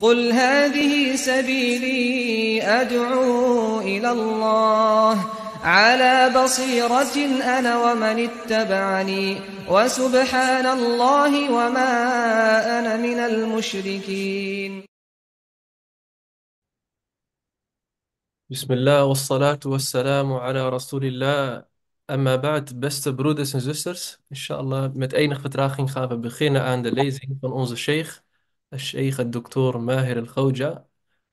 قل هذه سبيلي أدعو إلى الله على بصيرة أنا ومن اتبعني وسبحان الله وما أنا من المشركين بسم الله والصلاة والسلام على رسول الله. Amma baad, beste broeders en zusters. Inshallah, met enige vertraging gaan we beginnen aan de lezing sheikh, sheikh Dr. Mahir al-Khouja,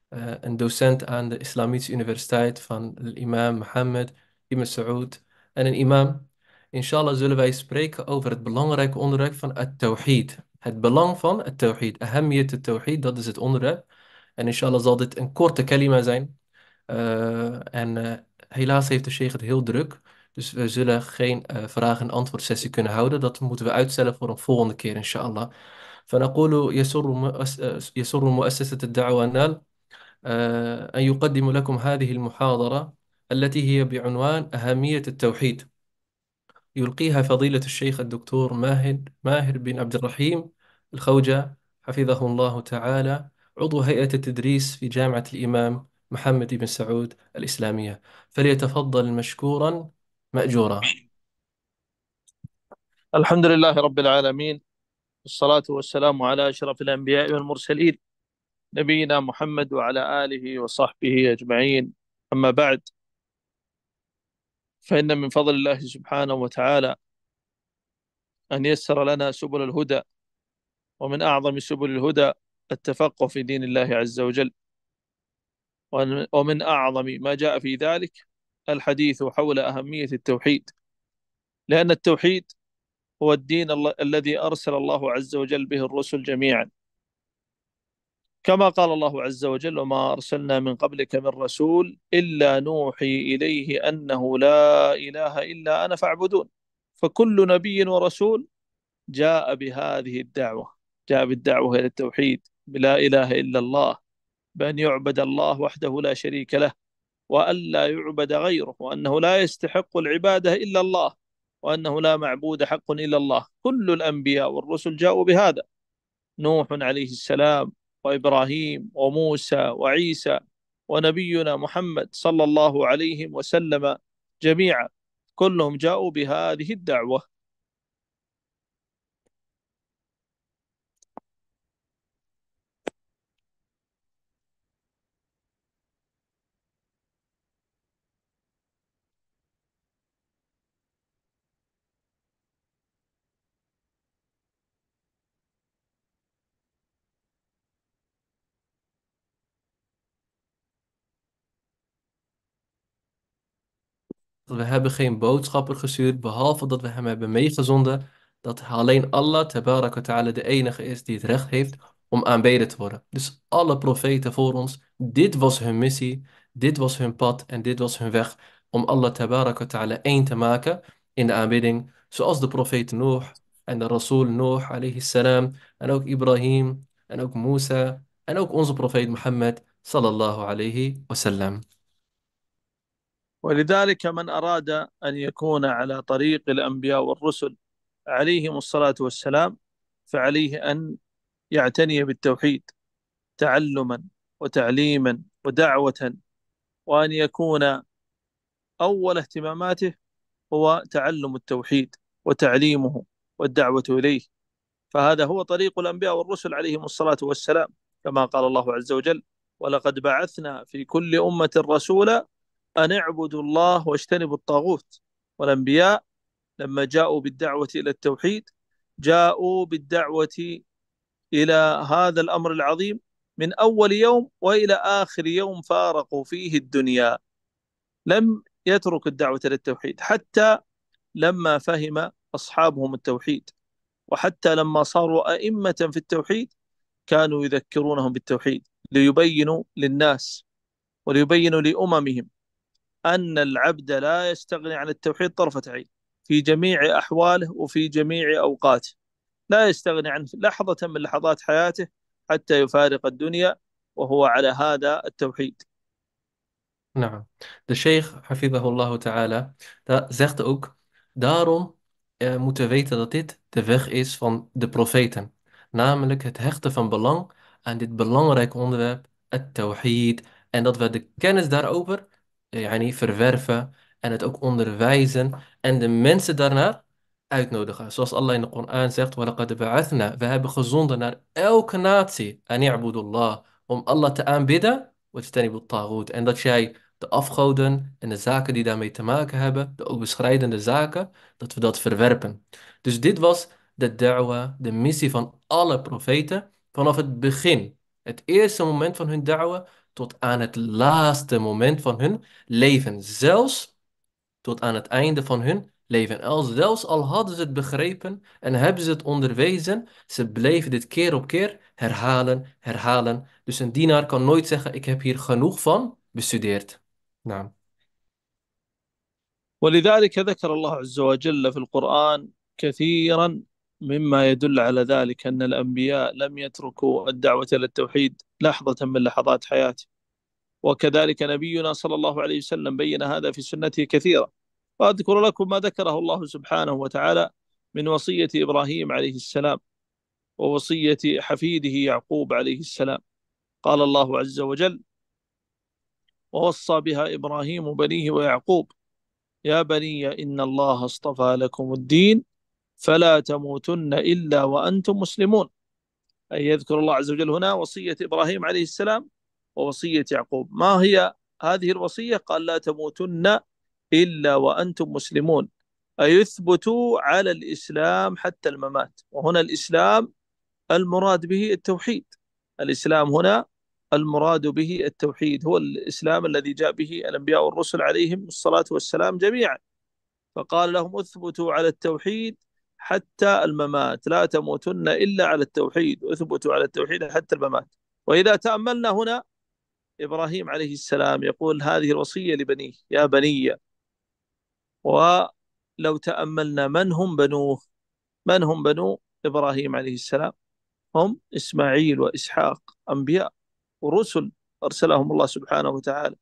eh, een docent aan de Islamitische Universiteit van imam Mohammed ibn Saud en een imam. Inshallah zullen wij spreken over het belangrijke onderwerp van het tawhid. Het belang van het tawhid, ahamiyat het tawhid, dat is het onderwerp. En inshallah zal dit een korte kalima zijn. Eh, en eh, helaas heeft de sheikh het heel druk. Dus we zullen geen uh, vraag- en antwoordsessie kunnen houden. Dat moeten we uitstellen voor een volgende keer, inshallah. فنقول يسر يسر مؤسسة الدعوة نال أن يقدم لكم هذه المحاضرة التي هي بعنوان أهمية التوحيد. يلقيها فضيلة الشيخ الدكتور ماهر ماهر بن عبد الرحيم الخوجة حفظه الله تعالى عضو هيئة التدريس في جامعة الإمام محمد بن سعود الإسلامية. فليتفضل مشكورا مأجورا. الحمد لله رب العالمين. والصلاة والسلام على أشرف الأنبياء والمرسلين نبينا محمد وعلى آله وصحبه أجمعين. أما بعد فإن من فضل الله سبحانه وتعالى أن يسر لنا سبل الهدى ومن أعظم سبل الهدى التفقه في دين الله عز وجل. ومن أعظم ما جاء في ذلك الحديث حول أهمية التوحيد. لأن التوحيد هو الدين الذي أرسل الله عز وجل به الرسل جميعا. كما قال الله عز وجل وما أرسلنا من قبلك من رسول إلا نوحي إليه أنه لا إله إلا أنا فاعبدون. فكل نبي ورسول جاء بهذه الدعوة جاء بالدعوة إلى التوحيد بلا إله إلا الله بأن يعبد الله وحده لا شريك له وأن لا يعبد غيره وأنه لا يستحق العبادة إلا الله. وأنه لا معبود حق إلا الله. كل الأنبياء والرسل جاءوا بهذا. نوح عليه السلام وإبراهيم وموسى وعيسى ونبينا محمد صلى الله عليه وسلم جميعا. كلهم جاءوا بهذه الدعوة. We hebben geen boodschapper gestuurd, behalve dat we hem hebben meegezonden dat alleen Allah, ta'ala, de enige is die het recht heeft om aanbeden te worden. Dus alle profeten voor ons, dit was hun missie, dit was hun pad en dit was hun weg om Allah, ta'ala, één te maken in de aanbidding, zoals de profeet Noor en de Rasul Noor, alayhi salam, en ook Ibrahim en ook Musa en ook onze profeet Mohammed, sallallahu alayhi wasallam. ولذلك من أراد أن يكون على طريق الأنبياء والرسل عليهم الصلاة والسلام فعليه أن يعتني بالتوحيد تعلما وتعليما ودعوة وأن يكون أول اهتماماته هو تعلم التوحيد وتعليمه والدعوة إليه. فهذا هو طريق الأنبياء والرسل عليهم الصلاة والسلام كما قال الله عز وجل ولقد بعثنا في كل أمة رسولا أن اعبدوا الله واجتنبوا الطاغوت والأنبياء لما جاءوا بالدعوة إلى التوحيد جاءوا بالدعوة إلى هذا الأمر العظيم من أول يوم وإلى آخر يوم فارقوا فيه الدنيا. لم يترك الدعوة إلى التوحيد حتى لما فهم أصحابهم التوحيد وحتى لما صاروا أئمة في التوحيد كانوا يذكرونهم بالتوحيد ليبينوا للناس وليبينوا لأممهم. أن العبد لا يستغني عن التوحيد طرفة عين في جميع أحواله وفي جميع أوقاته لا يستغني عن لحظة من لحظات حياته حتى يفارق الدنيا وهو على هذا التوحيد Nou, de sheikh, hafidahullah ta'ala, zegt ook, daarom eh, moeten we weten dat dit de weg is van de profeten. Namelijk het hechten van belang aan dit belangrijke onderwerp, het tawhid, en dat we de kennis daarover eh, yani, verwerven en het ook onderwijzen en de mensen daarnaar uitnodigen. Zoals Allah in de Koran zegt, وَلَقَدْ بَعَثْنَا We hebben gezonden naar elke natie, أَنْ يَعْبُدُوا اللَّهِ om Allah te aanbidden, وَاجْتَنِبُوا الطَّاغُوتِ en dat jij de afgoden en de zaken die daarmee te maken hebben, de ook beschrijdende zaken, dat we dat verwerpen. Dus dit was de da'wa, de missie van alle profeten, vanaf het begin. Het eerste moment van hun da'wa tot aan het laatste moment van hun leven. Zelfs tot aan het einde van hun leven. En als, zelfs al hadden ze het begrepen en hebben ze het onderwezen, ze bleven dit keer op keer herhalen, herhalen. Dus een dienaar kan nooit zeggen, ik heb hier genoeg van bestudeerd. نعم ولذلك ذكر الله عز وجل في القرآن كثيرا مما يدل على ذلك أن الأنبياء لم يتركوا الدعوة إلى التوحيد لحظة من لحظات حياته وكذلك نبينا صلى الله عليه وسلم بين هذا في سنته كثيرا. وأذكر لكم ما ذكره الله سبحانه وتعالى من وصية إبراهيم عليه السلام ووصية حفيده يعقوب عليه السلام. قال الله عز وجل ووصى بها إبراهيم بنيه ويعقوب يا بني إن الله اصطفى لكم الدين فلا تموتن إلا وأنتم مسلمون. أي يذكر الله عز وجل هنا وصية إبراهيم عليه السلام ووصية يعقوب. ما هي هذه الوصية؟ قال لا تموتن إلا وأنتم مسلمون. أي يثبتوا على الإسلام حتى الممات. وهنا الإسلام المراد به التوحيد. الإسلام هنا المراد به التوحيد. هو الإسلام الذي جاء به الأنبياء والرسل عليهم الصلاة والسلام جميعا. فقال لهم اثبتوا على التوحيد حتى الممات لا تموتن إلا على التوحيد اثبتوا على التوحيد حتى الممات. وإذا تأملنا هنا إبراهيم عليه السلام يقول هذه الوصية لبنيه يا بني. ولو تأملنا من هم بنوه من هم بنو إبراهيم عليه السلام؟ هم إسماعيل وإسحاق أنبياء ورسل أرسلهم الله سبحانه وتعالى.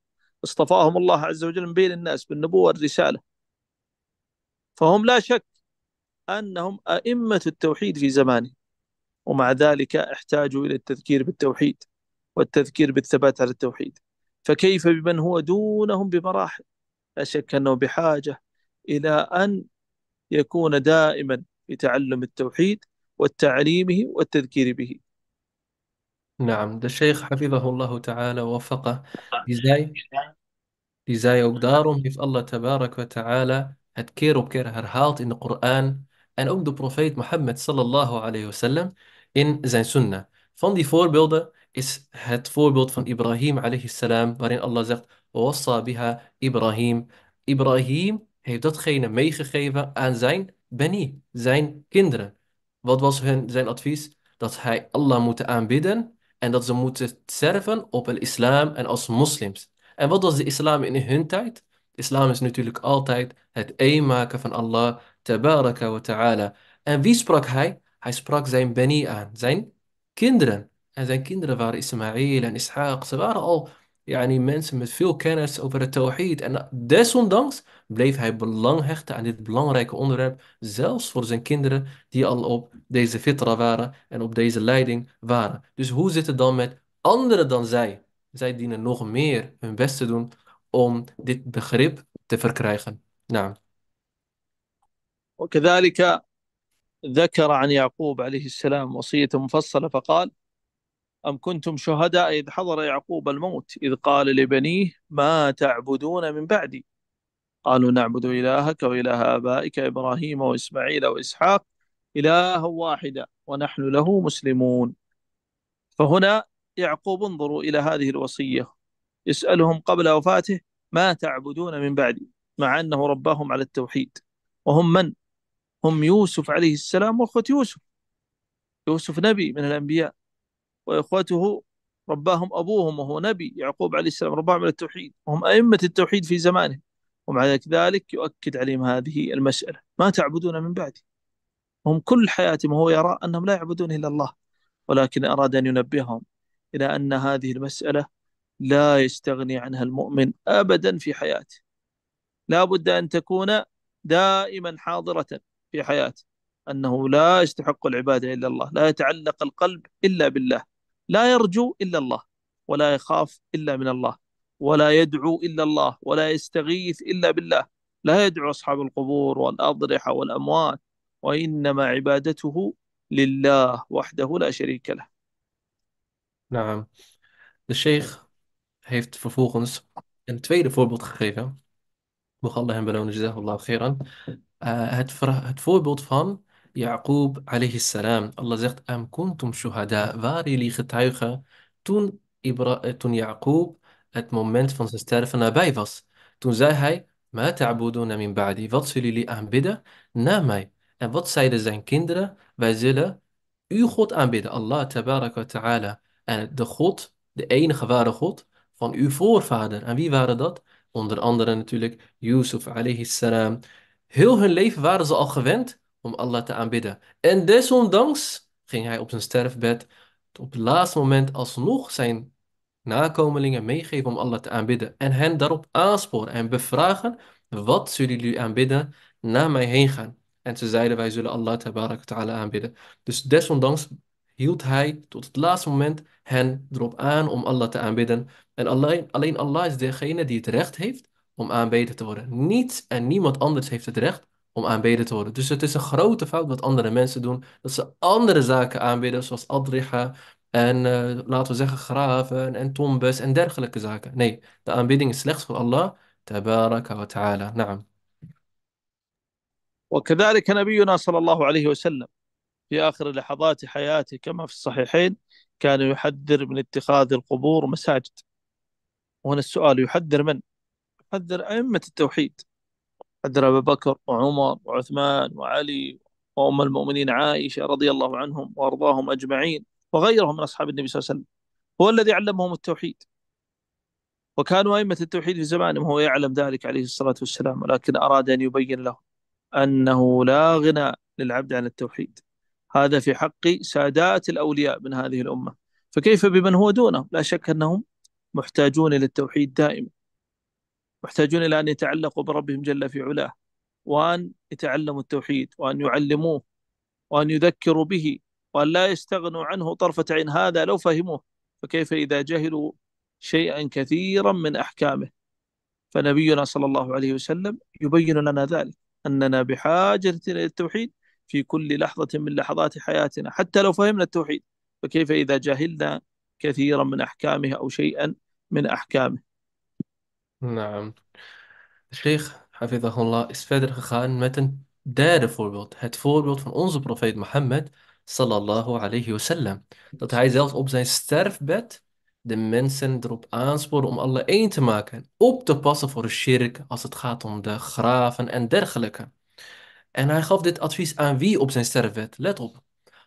اصطفاهم الله عز وجل من بين الناس بالنبوة والرسالة. فهم لا شك أنهم أئمة التوحيد في زمانه ومع ذلك احتاجوا إلى التذكير بالتوحيد والتذكير بالثبات على التوحيد. فكيف بمن هو دونهم بمراحل؟ لا شك أنه بحاجة إلى أن يكون دائما في تعلم التوحيد والتعليمه والتذكير به. نعم de sheikh hafidhahullah ta'ala ووفقه. die zei, die zei ook daarom heeft Allah tabarak wa ta'ala het en ook de profeet Mohammed sallallahu alayhi wasallam in zijn sunnah. Van die voorbeelden is het voorbeeld van Ibrahim alayhi salam, waarin Allah zegt: Wassa biha Ibrahim. Ibrahim heeft datgene meegegeven aan zijn bani, zijn kinderen. Wat was hun, zijn advies? Dat hij Allah moet aanbidden en dat ze moeten serven op het islam en als moslims. En wat was de islam in hun tijd? Islam is natuurlijk altijd het eenmaken van Allah, tabaraka wa ta'ala. En wie sprak hij? Hij sprak zijn bani aan, zijn kinderen. En zijn kinderen waren Ismaïl en Ishaq. Ze waren al yani, mensen met veel kennis over het tawhid. En desondanks bleef hij belang hechten aan dit belangrijke onderwerp, zelfs voor zijn kinderen die al op deze fitra waren en op deze leiding waren. Dus hoe zit het dan met anderen dan zij? Zij dienen nog meer hun best te doen om dit begrip te verkrijgen. Nou. وكذلك ذكر عن يعقوب عليه السلام وصية مفصلة فقال أم كنتم شهداء إذ حضر يعقوب الموت إذ قال لبنيه ما تعبدون من بعدي قالوا نعبد إلهك وإله آبائك إبراهيم وإسماعيل وإسحاق إلها واحدا ونحن له مسلمون فهنا يعقوب انظروا إلى هذه الوصية يسألهم قبل وفاته ما تعبدون من بعدي؟ مع أنه رباهم على التوحيد. وهم من؟ هم يوسف عليه السلام وأخوة يوسف. يوسف نبي من الأنبياء. وإخوته رباهم أبوهم وهو نبي يعقوب عليه السلام رباهم على التوحيد. وهم أئمة التوحيد في زمانه. ومع ذلك يؤكد عليهم هذه المسألة. ما تعبدون من بعدي؟ هم كل حياتهم وهو يرى أنهم لا يعبدون إلا الله. ولكن أراد أن ينبههم إلى أن هذه المسألة لا يستغني عنها المؤمن أبدا في حياته. لا بد أن تكون دائما حاضرة في حياته. أنه لا يستحق العبادة إلا الله لا يتعلق القلب إلا بالله لا يرجو إلا الله ولا يخاف إلا من الله ولا يدعو إلا الله ولا يستغيث إلا بالله. لا يدعو أصحاب القبور والأضرحة والأموات وإنما عبادته لله وحده لا شريك له. De sheikh heeft vervolgens een tweede voorbeeld gegeven. Mogen Allah hem belonen, jazahullah khairan. Uh, het, het voorbeeld van Yaqub alayhi salam. Allah zegt, Am kuntum shuhada, waren jullie getuigen toen, eh, toen Yaqub het moment van zijn sterven nabij was. Toen zei hij, Ma ta'buduna min ba'di, wat zullen jullie aanbidden na mij? En wat zeiden zijn kinderen? Wij zullen uw God aanbidden, Allah tabaraka ta'ala. En de God, de enige ware God van uw voorvader. En wie waren dat? Onder andere natuurlijk Yusuf alayhi salam. Heel hun leven waren ze al gewend om Allah te aanbidden. En desondanks ging hij op zijn sterfbed op het laatste moment alsnog zijn nakomelingen meegeven om Allah te aanbidden. En hen daarop aansporen en bevragen, wat zullen jullie aanbidden na mij heen gaan? En ze zeiden, wij zullen Allah ta'ala aanbidden. Dus desondanks hield hij tot het laatste moment hen erop aan om Allah te aanbidden. En alleen, alleen Allah is degene die het recht heeft om aanbeden te worden. Niets en niemand anders heeft het recht om aanbeden te worden. Dus het is een grote fout wat andere mensen doen, dat ze andere zaken aanbidden, zoals adriha en eh, laten we zeggen graven en tombes en dergelijke zaken. Nee, de aanbidding is slechts voor Allah, tabaraka wa ta'ala. Naam. وكذلك نبينا صلى الله عليه وسلم في آخر لحظات حياته كما في الصحيحين كان يحذر من اتخاذ القبور مساجد وهنا السؤال يحذر من؟ يحذر أئمة التوحيد. حذر أبا بكر وعمر وعثمان وعلي وأم المؤمنين عائشة رضي الله عنهم وأرضاهم أجمعين وغيرهم من أصحاب النبي صلى الله عليه وسلم. هو الذي علمهم التوحيد. وكانوا أئمة التوحيد في زمانهم هو يعلم ذلك عليه الصلاة والسلام ولكن أراد أن يبين له أنه لا غنى للعبد عن التوحيد. هذا في حق سادات الأولياء من هذه الأمة. فكيف بمن هو دونه؟ لا شك أنهم محتاجون إلى التوحيد دائما. محتاجون إلى أن يتعلقوا بربهم جل في علاه وأن يتعلموا التوحيد وأن يعلموه وأن يذكروا به وأن لا يستغنوا عنه طرفة عين. هذا لو فهموه فكيف إذا جهلوا شيئا كثيرا من أحكامه؟ فنبينا صلى الله عليه وسلم يبين لنا ذلك أننا بحاجة إلى التوحيد في كل لحظة من لحظات حياتنا حتى لو فهمنا التوحيد. فكيف إذا جهلنا كثيرا من أحكامه أو شيئا من أحكامه Naam. De sheikh, hafidhahullah, is verder gegaan met een derde voorbeeld. Het voorbeeld van onze profeet Mohammed, sallallahu alayhi wasallam. Dat hij zelfs op zijn sterfbed de mensen erop aanspoorde om Allah één te maken. Op te passen voor de shirk als het gaat om de graven en dergelijke. En hij gaf dit advies aan wie op zijn sterfbed? Let op.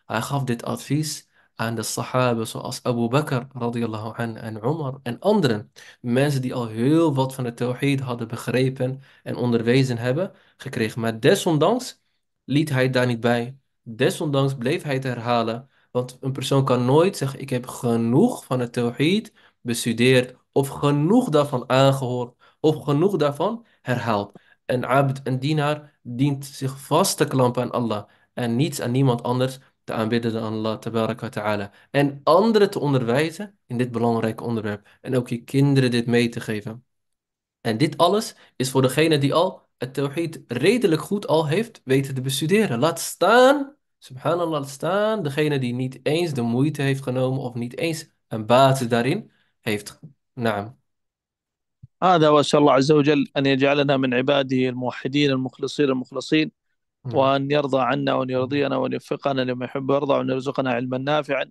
Hij gaf dit advies aan de sahaba zoals Abu Bakr radiyallahu anh en Umar en anderen. Mensen die al heel wat van de tawhid hadden begrepen en onderwezen hebben gekregen. Maar desondanks liet hij daar niet bij. Desondanks bleef hij het herhalen. Want een persoon kan nooit zeggen, ik heb genoeg van het tawhid bestudeerd of genoeg daarvan aangehoord of genoeg daarvan herhaald. Een abd, een dienaar, dient zich vast te klampen aan Allah en niets aan niemand anders te aanbidden dan Allah tabaraka wa ta'ala. En anderen te onderwijzen in dit belangrijke onderwerp. En ook je kinderen dit mee te geven. En dit alles is voor degene die al het tawhid redelijk goed al heeft weten te bestuderen. Laat staan, subhanallah, laat staan degene die niet eens de moeite heeft genomen of niet eens een basis daarin heeft. Naam. هذا وأسأل الله عز وجل أن يجعلنا من عباده الموحدين المخلصين المخلصين Naam. وأن يرضى عنا وأن يرضينا وأن يوفقنا لما يحب ويرضى وأن يرزقنا علما نافعا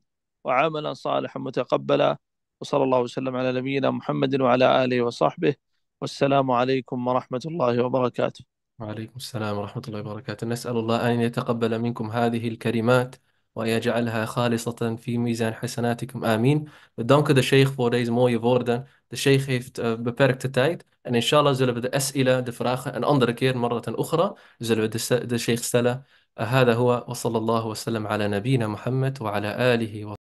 وعملا صالحا متقبلا. وصلى الله وسلم على نبينا محمد وعلى آله وصحبه. والسلام عليكم ورحمة الله وبركاته. وعليكم السلام ورحمة الله وبركاته. نسأل الله أن يتقبل منكم هذه الكلمات ويجعلها خالصة في ميزان حسناتكم. آمين. Danken de sheikh voor deze mooie woorden. De sheikh heeft uh, beperkte tijd. En inshallah zullen we de as'ila, de vragen, een andere keer, مرة أخرى, zullen we de, de sheikh stellen. هذا هو وصلى الله وسلم على نبينا محمد وعلى آله وصحبه